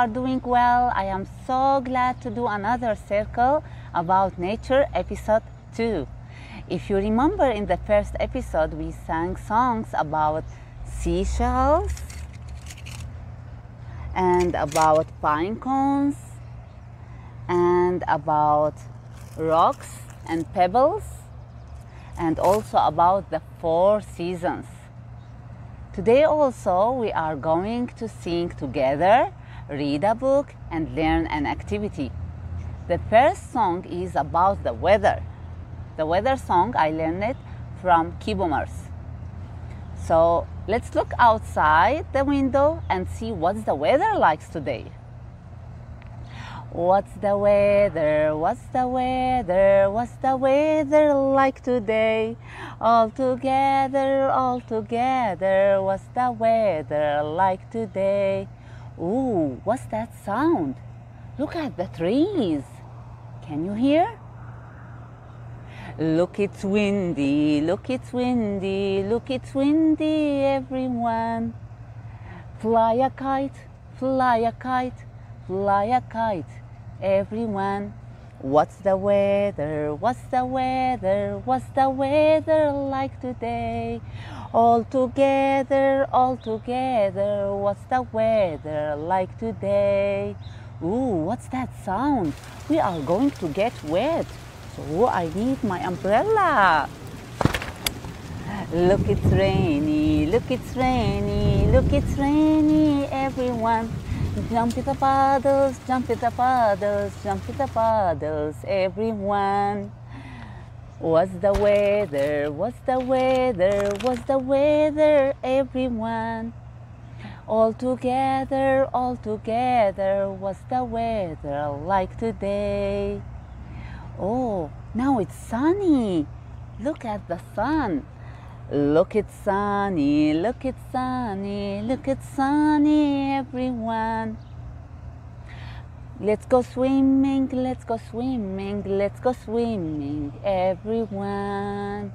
Are doing well. I am so glad to do another circle about nature episode 2. If you remember in the first episode we sang songs about seashells and about pine cones and about rocks and pebbles and also about the four seasons. Today also we are going to sing together, read a book and learn an activity. The first song is about the weather. The weather song I learned it from Kiboomers. So let's look outside the window and see what's the weather like today. What's the weather? What's the weather? What's the weather like today? All together, all together. What's the weather like today? Ooh, what's that sound? Look at the trees. Can you hear? Look, it's windy. Look, it's windy. Look, it's windy, everyone. Fly a kite, fly a kite, fly a kite everyone. What's the weather? What's the weather? What's the weather like today? All together, all together. What's the weather like today? Ooh, what's that sound? We are going to get wet. So I need my umbrella. Look, it's rainy. Look, it's rainy. Look, it's rainy, everyone. Jump the puddles, jump the puddles, jump the puddles, everyone. What's the weather? What's the weather? What's the weather, everyone? All together, all together, what's the weather like today? Oh, now it's sunny. Look at the sun. Look it's sunny, look it's sunny, look it's sunny, everyone. Let's go swimming, let's go swimming, let's go swimming, everyone.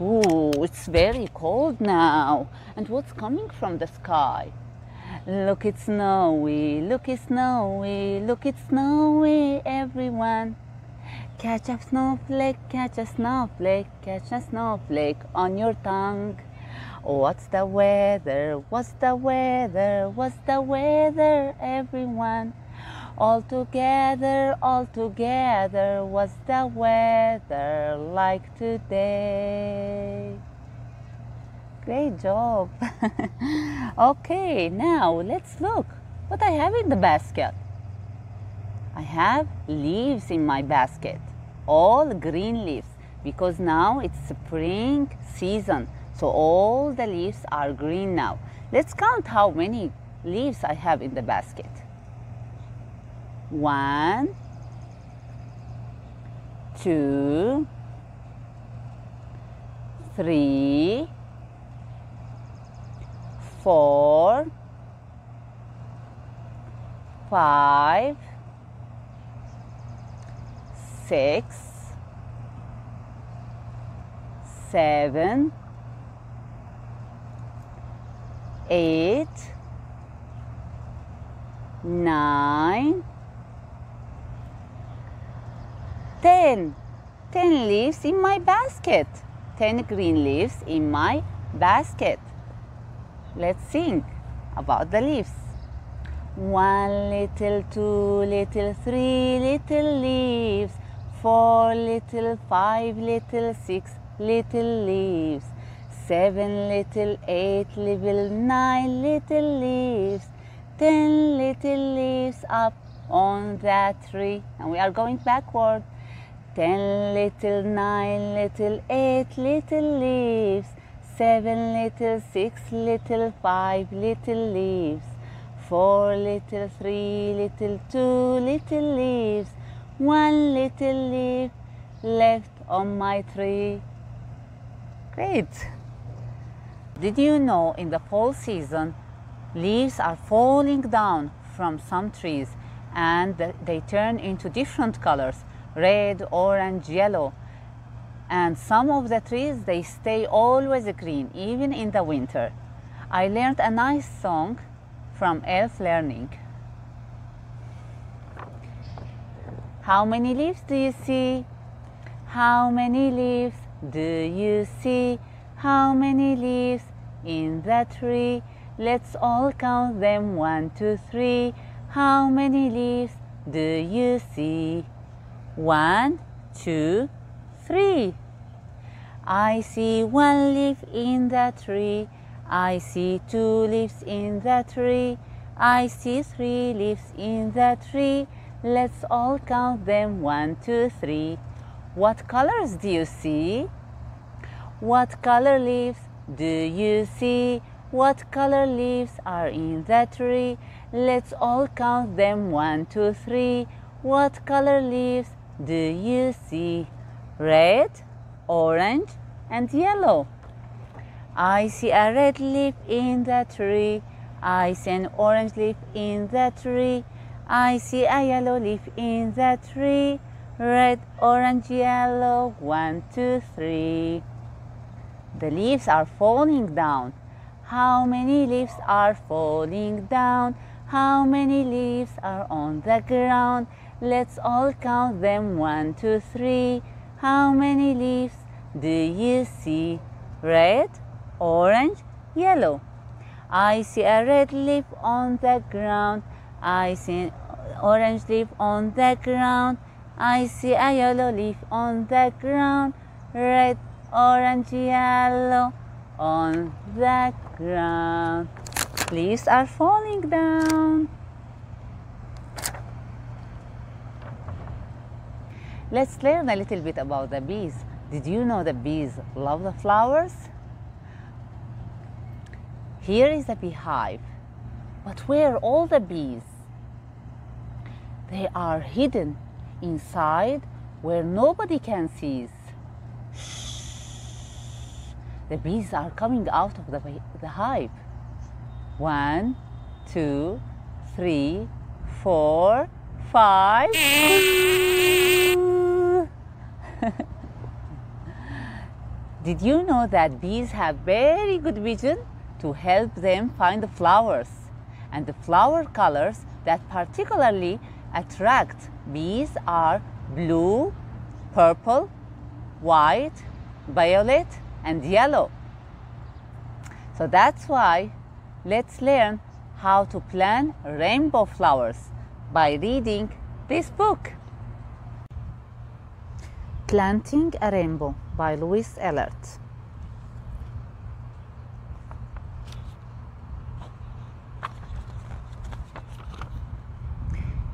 Ooh, it's very cold now. And what's coming from the sky? Look, it's snowy, look, it's snowy, look, it's snowy, everyone. Catch a snowflake, catch a snowflake, catch a snowflake on your tongue. What's the weather? What's the weather? What's the weather, everyone? All together, all together, what's the weather like today? Great job. okay, now let's look what I have in the basket. I have leaves in my basket, all green leaves, because now it's spring season. So all the leaves are green now. Let's count how many leaves I have in the basket. One, two, three, four, five, six, seven, eight, nine, ten. Ten leaves in my basket. Ten green leaves in my basket. Let's sing about the leaves. One little, two little, three little leaves four little, five little, six little leaves, seven little, eight little, nine little leaves, ten little leaves up on that tree. And we are going backward. Ten little, nine little, eight little leaves, seven little, six little, five little leaves, four little, three little, two little leaves, one little leaf left on my tree. Great! Did you know in the fall season, leaves are falling down from some trees and they turn into different colors red, orange, yellow. And some of the trees they stay always green, even in the winter. I learned a nice song from Elf Learning. How many leaves do you see? How many leaves do you see? How many leaves in the tree? Let's all count them one, two, three. How many leaves do you see? One, two, three. I see one leaf in the tree. I see two leaves in the tree. I see three leaves in the tree. Let's all count them one, two, three. What colors do you see? What color leaves do you see? What color leaves are in that tree? Let's all count them one, two, three. What color leaves do you see? Red, orange, and yellow. I see a red leaf in that tree. I see an orange leaf in that tree. I see a yellow leaf in the tree. Red, orange, yellow. One, two, three. The leaves are falling down. How many leaves are falling down? How many leaves are on the ground? Let's all count them. One, two, three. How many leaves do you see? Red, orange, yellow. I see a red leaf on the ground. I see orange leaf on the ground. I see a yellow leaf on the ground. Red, orange, yellow on the ground. Leaves are falling down. Let's learn a little bit about the bees. Did you know the bees love the flowers? Here is a beehive. But where are all the bees? They are hidden inside where nobody can see. Shh. The bees are coming out of the, the hive. One, two, three, four, five. Did you know that bees have very good vision to help them find the flowers? And the flower colors that particularly attract bees are blue, purple, white, violet, and yellow. So that's why let's learn how to plant rainbow flowers by reading this book. Planting a Rainbow by Lois Ehlert.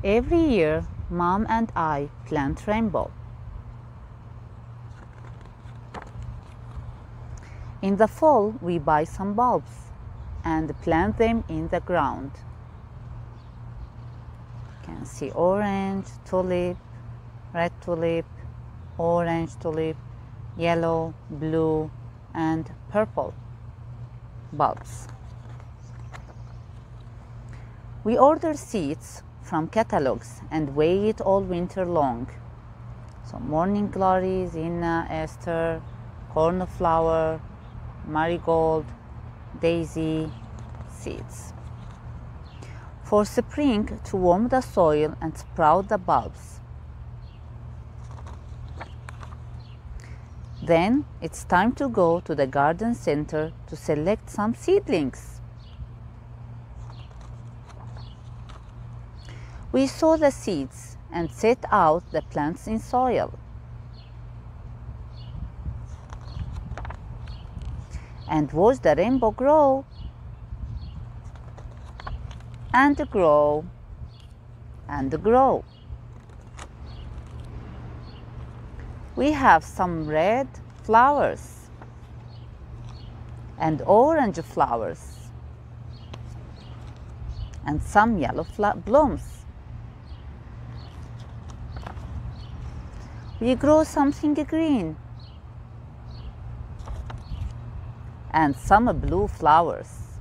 Every year, Mom and I plant rainbow. In the fall, we buy some bulbs and plant them in the ground. You can see orange, tulip, red tulip, orange tulip, yellow, blue, and purple bulbs. We order seeds from catalogs and wait all winter long. So morning glory, zinnia, aster, cornflower, marigold, daisy seeds. For spring to warm the soil and sprout the bulbs. Then it's time to go to the garden center to select some seedlings. We sow the seeds and set out the plants in soil. And watch the rainbow grow and grow and grow. We have some red flowers and orange flowers and some yellow blooms. We grow something green and some blue flowers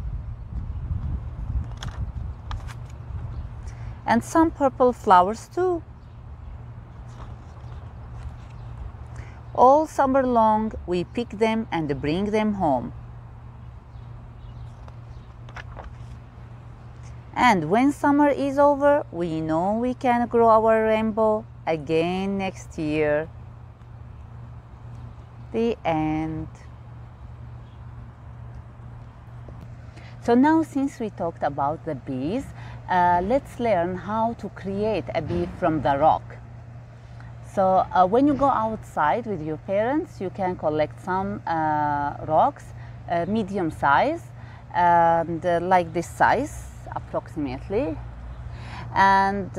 and some purple flowers too. All summer long, we pick them and bring them home. And when summer is over, we know we can grow our rainbow again next year. The end. So now since we talked about the bees, uh, let's learn how to create a bee from the rock. So uh, when you go outside with your parents, you can collect some uh, rocks, uh, medium size, and uh, like this size approximately. And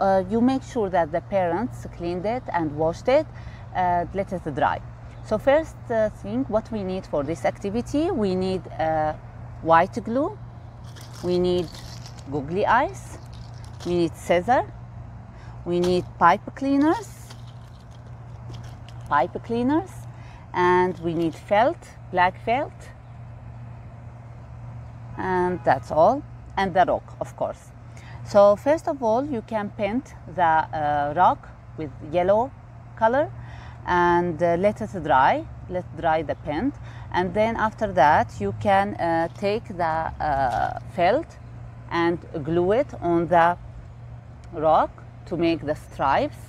uh, you make sure that the parents cleaned it and washed it, uh, let it dry. So first uh, thing, what we need for this activity, we need uh, white glue, we need googly eyes, we need scissor, we need pipe cleaners, pipe cleaners, and we need felt, black felt, and that's all, and the rock, of course. So first of all, you can paint the uh, rock with yellow color and uh, let it dry, let dry the paint. And then after that you can uh, take the uh, felt and glue it on the rock to make the stripes.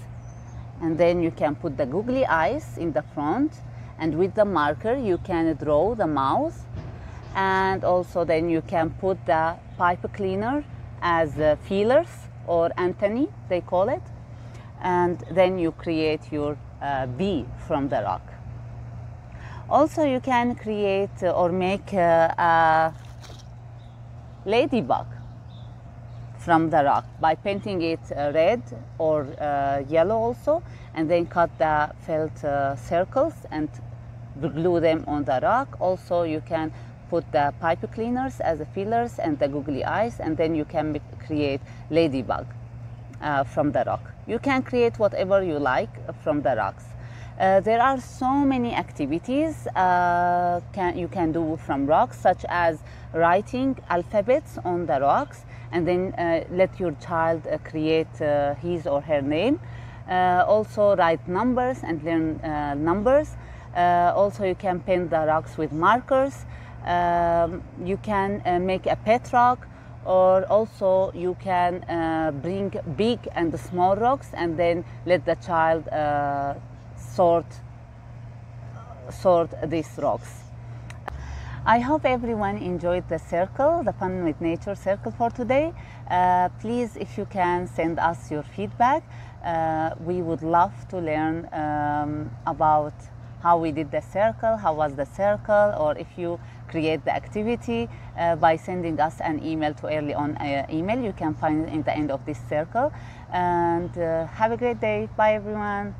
And then you can put the googly eyes in the front. And with the marker you can draw the mouth. And also then you can put the pipe cleaner as uh, feelers or antennae they call it and then you create your uh, bee from the rock also, you can create or make a ladybug from the rock by painting it red or yellow also, and then cut the felt uh, circles and glue them on the rock. Also, you can put the pipe cleaners as the fillers and the googly eyes, and then you can create ladybug uh, from the rock. You can create whatever you like from the rocks. Uh, there are so many activities uh, can, you can do from rocks, such as writing alphabets on the rocks and then uh, let your child uh, create uh, his or her name. Uh, also write numbers and learn numbers. also you can paint the rocks with markers. Um, you can make a pet rock or also you can bring big and small rocks and then let the child sort, sort these rocks. I hope everyone enjoyed the circle, the Fun with Nature circle for today. Uh, please, if you can, send us your feedback. Uh, we would love to learn um, about how we did the circle, how was the circle, or if you create the activity uh, by sending us an email to EarlyON uh, email. You can find in the end of this circle. And uh, have a great day. Bye, everyone.